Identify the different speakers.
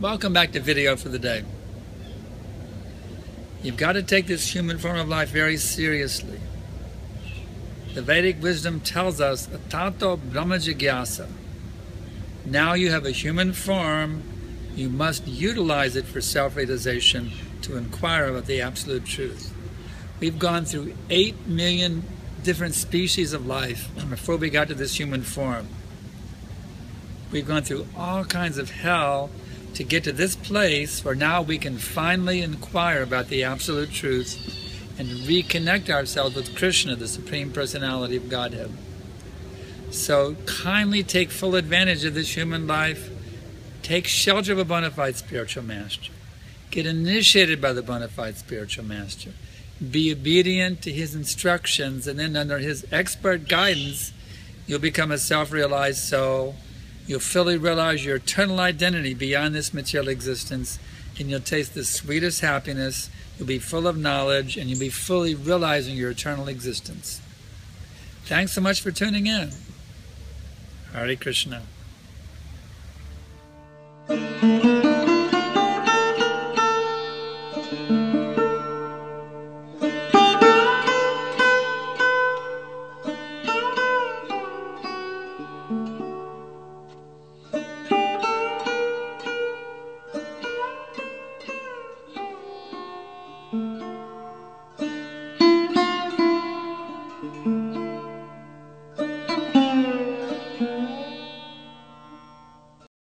Speaker 1: Welcome back to video for the day. You've got to take this human form of life very seriously. The Vedic wisdom tells us, Atato Brahma Jigyasa. Now you have a human form, you must utilize it for self realization to inquire about the absolute truth. We've gone through 8 million different species of life before we got to this human form. We've gone through all kinds of hell to get to this place where now we can finally inquire about the absolute truth and reconnect ourselves with Krishna, the Supreme Personality of Godhead. So kindly take full advantage of this human life. Take shelter of a bona fide spiritual master. Get initiated by the bona fide spiritual master. Be obedient to his instructions, and then under his expert guidance, you'll become a self realized soul You'll fully realize your eternal identity beyond this material existence, and you'll taste the sweetest happiness. You'll be full of knowledge, and you'll be fully realizing your eternal existence. Thanks so much for tuning in. Hare Krishna. Thank you.